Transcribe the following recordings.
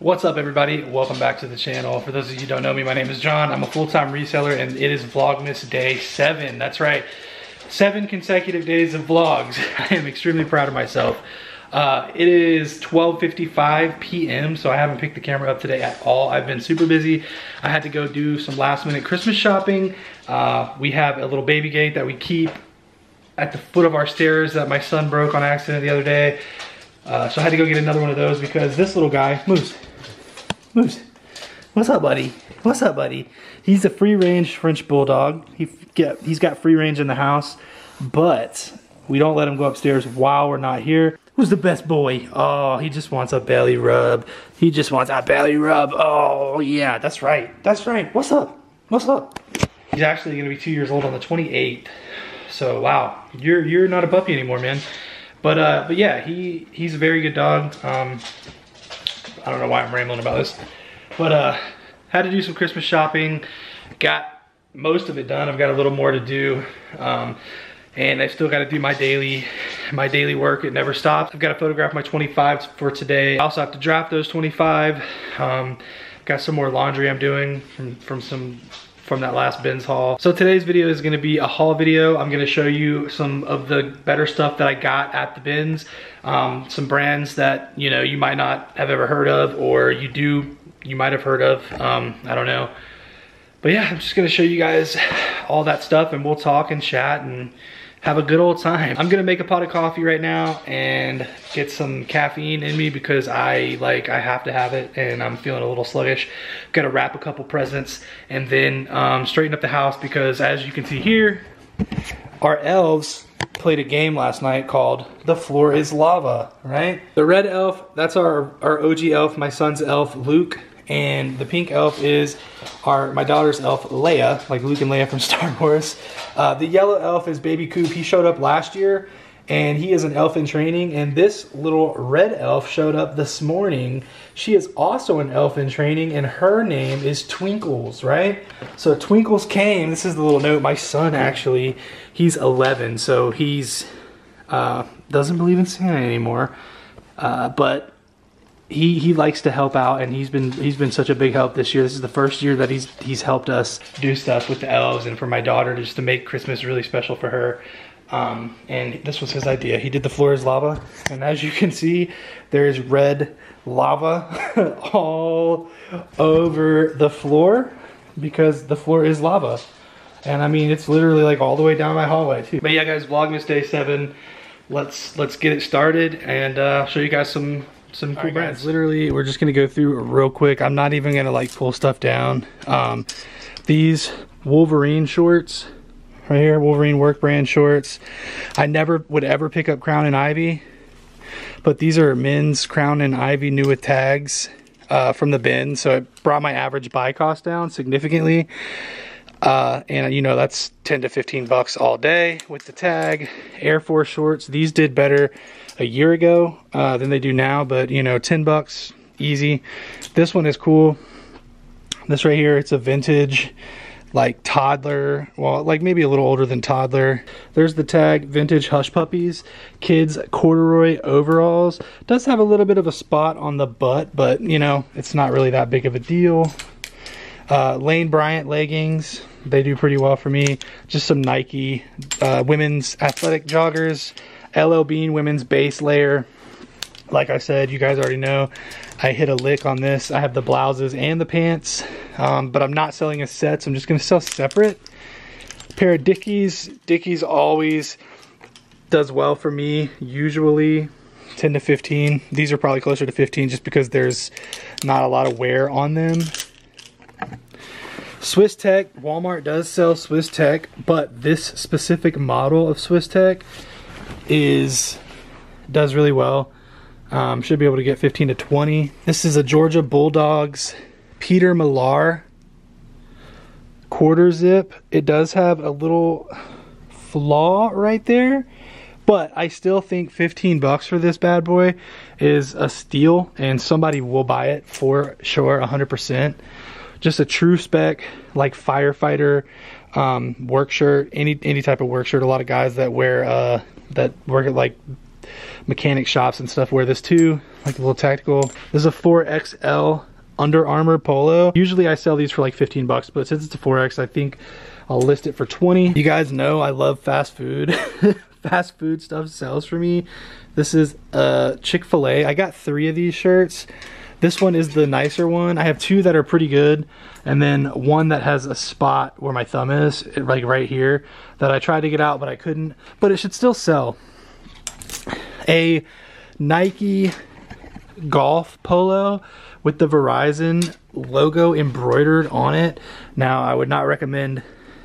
What's up everybody? Welcome back to the channel. For those of you don't know me, my name is Jon. I'm a full-time reseller and it is Vlogmas Day 7. That's right, seven consecutive days of vlogs. I am extremely proud of myself. Uh, it is 12.55 p.m. so I haven't picked the camera up today at all. I've been super busy. I had to go do some last minute Christmas shopping. Uh, we have a little baby gate that we keep at the foot of our stairs that my son broke on accident the other day. Uh, so I had to go get another one of those because this little guy moves. Moose, what's up, buddy? What's up, buddy? He's a free range French bulldog. He get, he's got free range in the house, but we don't let him go upstairs while we're not here. Who's the best boy? Oh, he just wants a belly rub. He just wants a belly rub. Oh, yeah, that's right. That's right. What's up? What's up? He's actually gonna be two years old on the 28th. So wow, you're you're not a puppy anymore, man. But uh, but yeah, he he's a very good dog. Um, I don't know why I'm rambling about this. But uh, had to do some Christmas shopping. Got most of it done. I've got a little more to do. Um, and I still got to do my daily my daily work. It never stops. I've got to photograph my 25s for today. I also have to draft those 25. Um, got some more laundry I'm doing from, from some from that last bins haul. So today's video is gonna be a haul video. I'm gonna show you some of the better stuff that I got at the bins. Um, some brands that, you know, you might not have ever heard of or you do, you might have heard of, um, I don't know. But yeah, I'm just gonna show you guys all that stuff and we'll talk and chat and have a good old time. I'm gonna make a pot of coffee right now and get some caffeine in me because I like I have to have it and I'm feeling a little sluggish. Gotta wrap a couple presents and then um, straighten up the house because as you can see here, our elves played a game last night called The Floor is Lava, right? The red elf, that's our, our OG elf, my son's elf, Luke and the pink elf is our my daughter's elf Leia, like Luke and Leia from Star Wars. Uh, the yellow elf is Baby Coop. He showed up last year, and he is an elf in training. And this little red elf showed up this morning. She is also an elf in training, and her name is Twinkles, right? So Twinkles came. This is the little note. My son actually, he's 11, so he's uh, doesn't believe in Santa anymore. Uh, but he he likes to help out and he's been he's been such a big help this year. This is the first year that he's he's helped us do stuff with the elves and for my daughter just to make Christmas really special for her. Um, and this was his idea. He did the floor is lava, and as you can see, there is red lava all over the floor because the floor is lava. And I mean, it's literally like all the way down my hallway too. But yeah, guys, Vlogmas Day 7. Let's let's get it started and uh, show you guys some some cool right, brands. Guys, literally, we're just gonna go through real quick. I'm not even gonna like pull stuff down. Um, these Wolverine shorts right here, Wolverine work brand shorts. I never would ever pick up Crown and Ivy, but these are men's Crown and Ivy new with tags uh, from the bin, so it brought my average buy cost down significantly. Uh, and you know, that's 10 to 15 bucks all day with the tag. Air Force shorts, these did better a year ago uh, than they do now, but you know, 10 bucks, easy. This one is cool. This right here, it's a vintage, like toddler, well, like maybe a little older than toddler. There's the tag, vintage hush puppies, kids corduroy overalls. Does have a little bit of a spot on the butt, but you know, it's not really that big of a deal. Uh, Lane Bryant leggings, they do pretty well for me. Just some Nike uh, women's athletic joggers. LL Bean women's base layer. Like I said, you guys already know, I hit a lick on this. I have the blouses and the pants, um, but I'm not selling as sets. I'm just gonna sell separate. Pair of Dickies. Dickies always does well for me, usually 10 to 15. These are probably closer to 15 just because there's not a lot of wear on them. Swiss Tech, Walmart does sell Swiss Tech, but this specific model of Swiss Tech is does really well. Um, should be able to get 15 to 20. This is a Georgia Bulldogs Peter Millar quarter zip. It does have a little flaw right there, but I still think 15 bucks for this bad boy is a steal and somebody will buy it for sure 100%. Just a Tru-Spec like firefighter um, work shirt, any any type of work shirt. A lot of guys that wear uh, that work at like mechanic shops and stuff wear this too. like a little tactical. This is a 4XL Under Armour polo. Usually I sell these for like 15 bucks, but since it's a 4X, I think I'll list it for 20. You guys know I love fast food. fast food stuff sells for me. This is a Chick-fil-A. I got three of these shirts. This one is the nicer one. I have two that are pretty good, and then one that has a spot where my thumb is, like right here, that I tried to get out, but I couldn't. But it should still sell. A Nike golf polo with the Verizon logo embroidered on it. Now, I would not recommend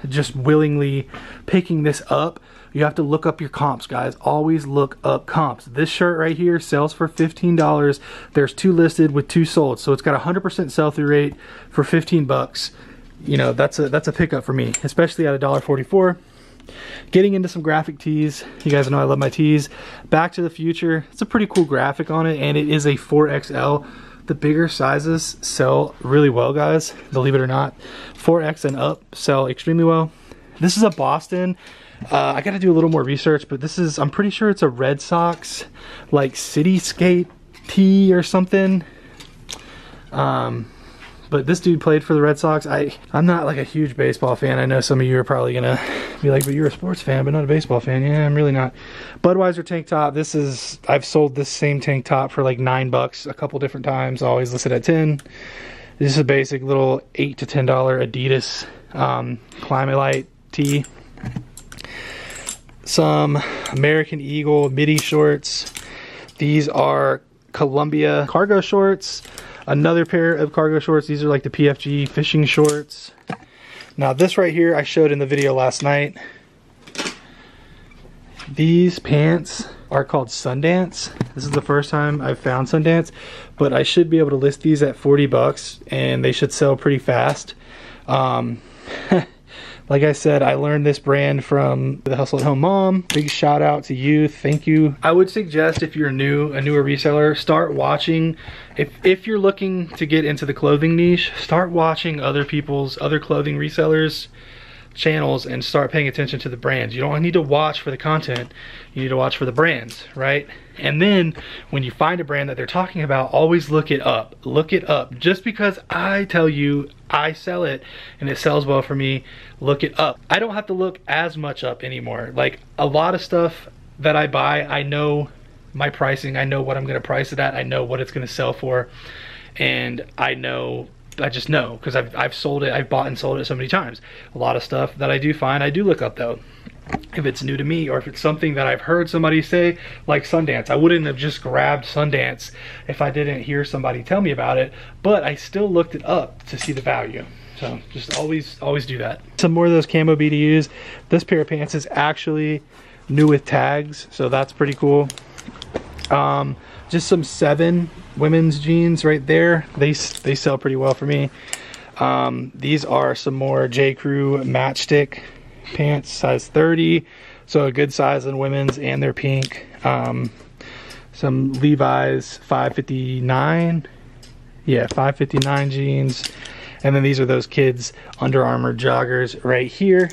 just willingly picking this up. You have to look up your comps, guys. Always look up comps. This shirt right here sells for $15. There's two listed with two sold. So it's got a 100% sell-through rate for 15 bucks. You know, that's a that's a pickup for me, especially at $1.44. Getting into some graphic tees. You guys know I love my tees. Back to the Future. It's a pretty cool graphic on it, and it is a 4XL. The bigger sizes sell really well, guys, believe it or not. 4X and up sell extremely well. This is a Boston. Uh, I got to do a little more research, but this is, I'm pretty sure it's a Red Sox, like Cityscape tee or something. Um, but this dude played for the Red Sox. I, I'm not like a huge baseball fan. I know some of you are probably gonna be like, but you're a sports fan, but not a baseball fan. Yeah, I'm really not. Budweiser tank top. This is, I've sold this same tank top for like nine bucks a couple different times. Always listed at 10. This is a basic little eight to $10 Adidas um, Climalite tee. Some American Eagle midi shorts. These are Columbia cargo shorts another pair of cargo shorts. These are like the PFG fishing shorts. Now this right here I showed in the video last night. These pants are called Sundance. This is the first time I've found Sundance, but I should be able to list these at 40 bucks and they should sell pretty fast. Um, Like I said, I learned this brand from the Hustle at Home Mom. Big shout out to you. Thank you. I would suggest if you're new, a newer reseller, start watching. If, if you're looking to get into the clothing niche, start watching other people's, other clothing resellers channels and start paying attention to the brands. You don't need to watch for the content, you need to watch for the brands, right? And then when you find a brand that they're talking about, always look it up. Look it up. Just because I tell you I sell it and it sells well for me, look it up. I don't have to look as much up anymore. Like a lot of stuff that I buy, I know my pricing, I know what I'm gonna price it at, I know what it's gonna sell for, and I know I just know because I've, I've sold it, I've bought and sold it so many times. A lot of stuff that I do find, I do look up though. If it's new to me or if it's something that I've heard somebody say, like Sundance, I wouldn't have just grabbed Sundance if I didn't hear somebody tell me about it, but I still looked it up to see the value. So just always, always do that. Some more of those camo BDUs. This pair of pants is actually new with tags, so that's pretty cool. Um, just some seven women's jeans right there. They, they sell pretty well for me. Um, these are some more J. Crew matchstick pants, size 30. So a good size in women's and they're pink. Um, some Levi's 559. Yeah, 559 jeans. And then these are those kids Under Armour joggers right here.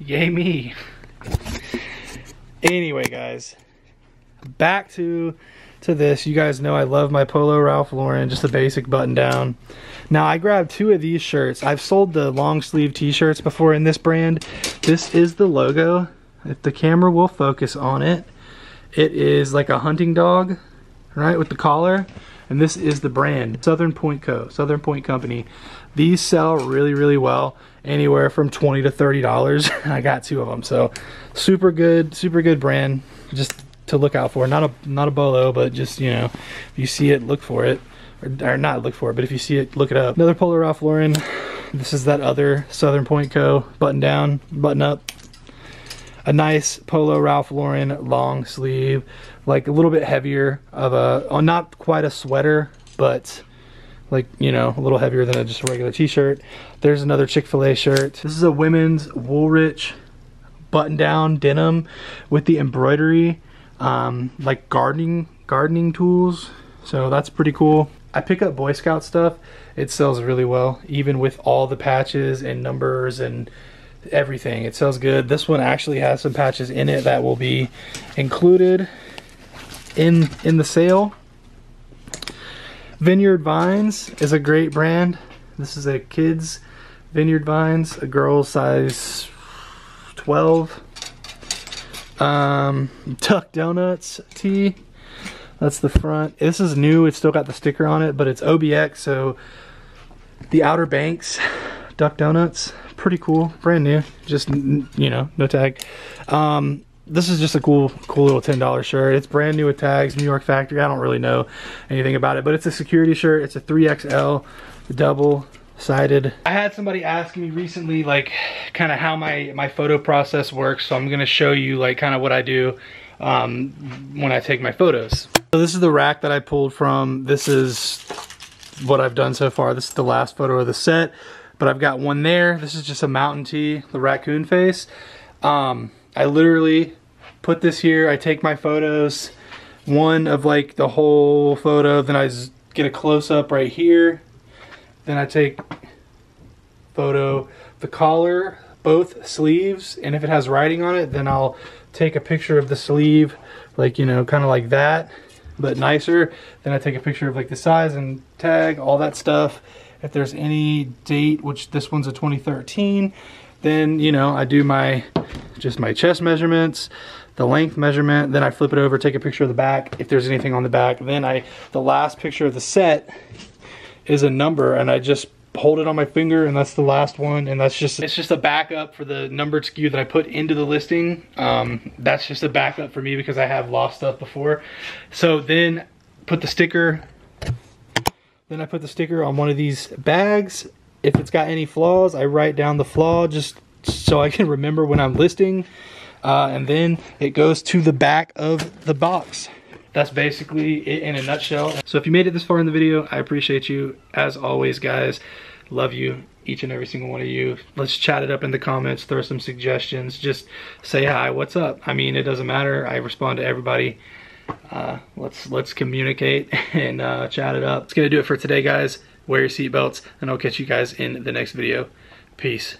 Yay me. Anyway, guys, back to to this. You guys know I love my Polo Ralph Lauren, just a basic button down. Now I grabbed two of these shirts. I've sold the long sleeve t-shirts before in this brand. This is the logo. If the camera will focus on it, it is like a hunting dog, right, with the collar. And this is the brand, Southern Point Co., Southern Point Company. These sell really, really well, anywhere from 20 to $30. I got two of them, so super good, super good brand. Just to look out for. Not a not a bolo, but just you know, if you see it, look for it, or, or, not look for it, but if you see it, look it up. Another Polo Ralph Lauren. This is that other Southern Point Co. button down, button up. A nice Polo Ralph Lauren long sleeve, like a little bit heavier of a, oh, not quite a sweater, but like you know a little heavier than a, just a regular t-shirt there's another chick-fil-a shirt this is a women's woolrich button down denim with the embroidery um, like gardening gardening tools. So that's pretty cool. I pick up Boy Scout stuff. It sells really well, even with all the patches and numbers and everything. It sells good. This one actually has some patches in it that will be included in in the sale. Vineyard Vines is a great brand. This is a kids Vineyard Vines, a girl size 12. Um, Duck Donuts tee. That's the front. This is new. It's still got the sticker on it, but it's OBX, so the Outer Banks Duck Donuts. Pretty cool. Brand new. Just, you know, no tag. Um, this is just a cool, cool little $10 shirt. It's brand new with tags, New York factory. I don't really know anything about it, but it's a security shirt. It's a 3XL double sided. I had somebody ask me recently, like, kind of how my, my photo process works. So I'm going to show you, like, kind of what I do um, when I take my photos. So this is the rack that I pulled from. This is what I've done so far. This is the last photo of the set, but I've got one there. This is just a mountain tee, the raccoon face. Um, I literally put this here. I take my photos, one of like the whole photo, then I get a close up right here. Then I take photo the collar, both sleeves, and if it has writing on it, then I'll take a picture of the sleeve, like, you know, kind of like that, but nicer. Then I take a picture of like the size and tag, all that stuff. If there's any date, which this one's a 2013, then, you know, I do my, just my chest measurements, the length measurement, then I flip it over, take a picture of the back, if there's anything on the back. Then I, the last picture of the set is a number and I just hold it on my finger and that's the last one and that's just it's just a backup for the numbered SKU that I put into the listing. Um, that's just a backup for me because I have lost stuff before. So then put the sticker then I put the sticker on one of these bags. If it's got any flaws I write down the flaw just so I can remember when I'm listing. Uh, and then it goes to the back of the box that's basically it in a nutshell. So if you made it this far in the video, I appreciate you. As always, guys, love you, each and every single one of you. Let's chat it up in the comments, throw some suggestions, just say hi, what's up? I mean, it doesn't matter. I respond to everybody. Uh, let's let's communicate and uh, chat it up. It's gonna do it for today, guys. Wear your seatbelts, and I'll catch you guys in the next video. Peace.